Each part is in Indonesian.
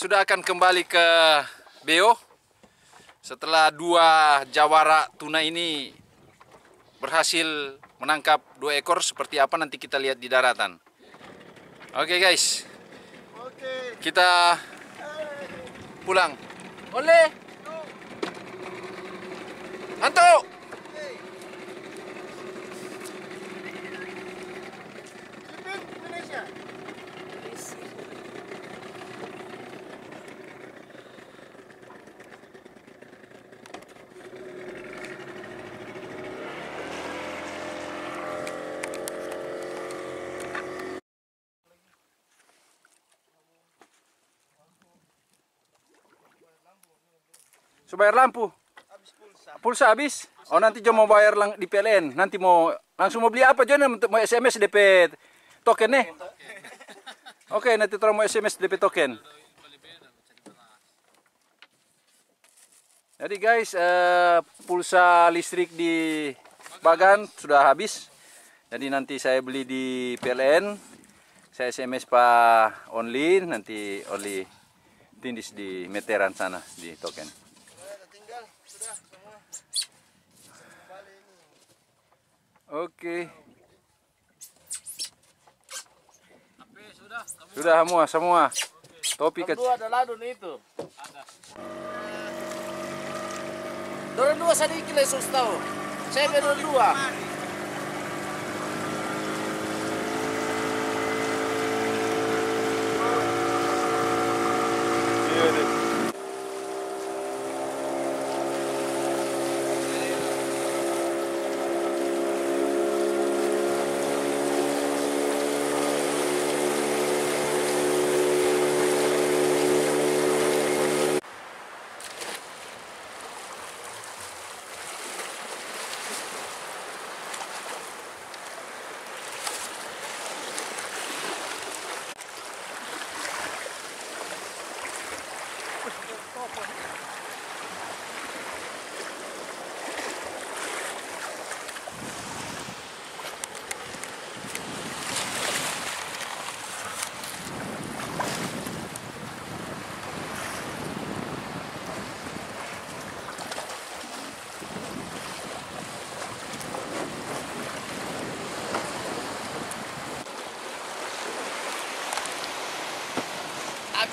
sudah akan kembali ke Beo setelah dua jawara tuna ini berhasil menangkap dua ekor seperti apa nanti kita lihat di daratan. Oke guys, kita pulang. Oleh, Anto. So bayar lampu? Pulsa habis? Oh nanti Jo mau bayar lang di PLN. Nanti mau langsung mau beli apa Jo untuk mau SMS DP token nih? Oke nanti orang mau SMS DP token. Jadi guys eh, pulsa listrik di Bagan sudah habis. Jadi nanti saya beli di PLN. Saya SMS Pak Only nanti Only tindis di meteran sana di token. Oke. Sudah semua semua. Topi kecil. Dua ada ladun itu. Ada. Dorong dua sedikit lah sus tahu. Saya dorong dua.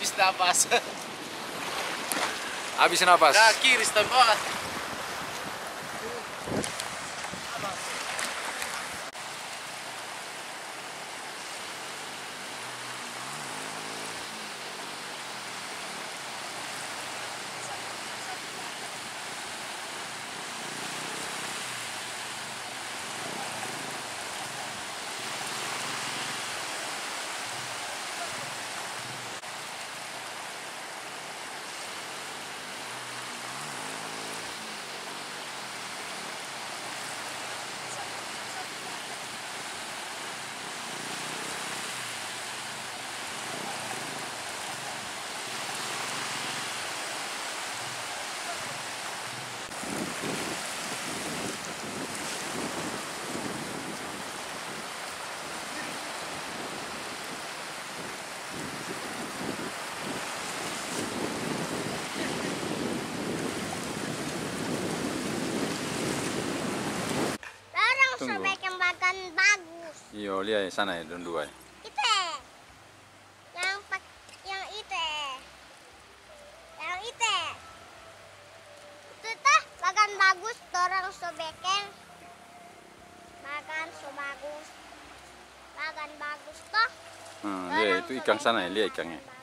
Habis napas. Habis napas. Kiri setengah. Larang Tunggu. sobek yang makan lihat sana ya don dua. ya. Ite. Yang pak yang ite. Yang ite. Itu tah makan bagus orang sobekan. Makan so bagus. Makan bagus toh. Hmm, lihat itu ikan sana ya, lihat ikannya.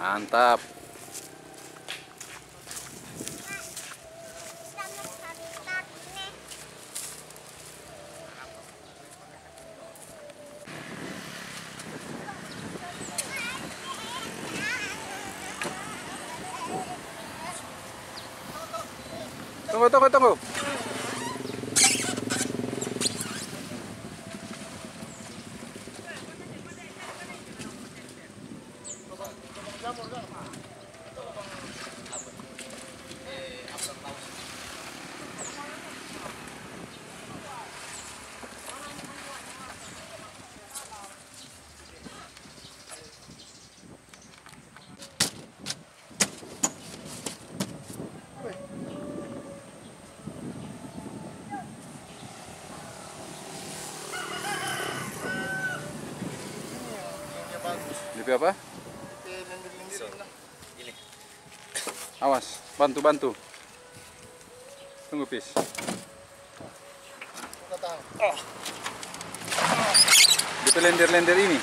mantap Tunggu, tunggu, tunggu. Lebih apa? Awas, bantu, bantu. Tunggu, Pis. Di lender-lender ini.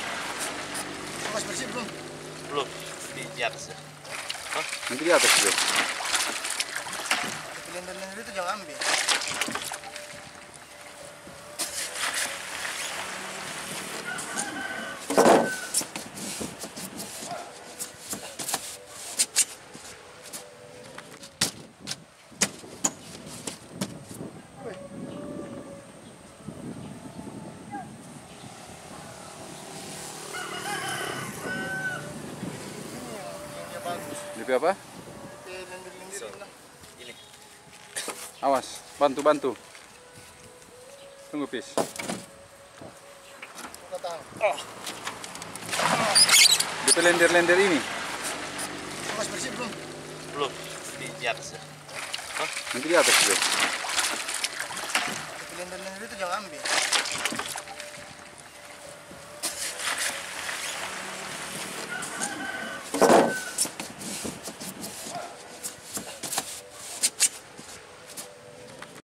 Mas bersih belum? Belum di atas ya. Nanti di atas juga. Lender-lender itu jangan ambil. Lebih apa? Ini. Awas, bantu, bantu. Tunggu, Pis. Di lender-lender ini. Mas bersih belum? Belum di atas ya. Nanti di atas juga. Lender-lender itu jangan ambil.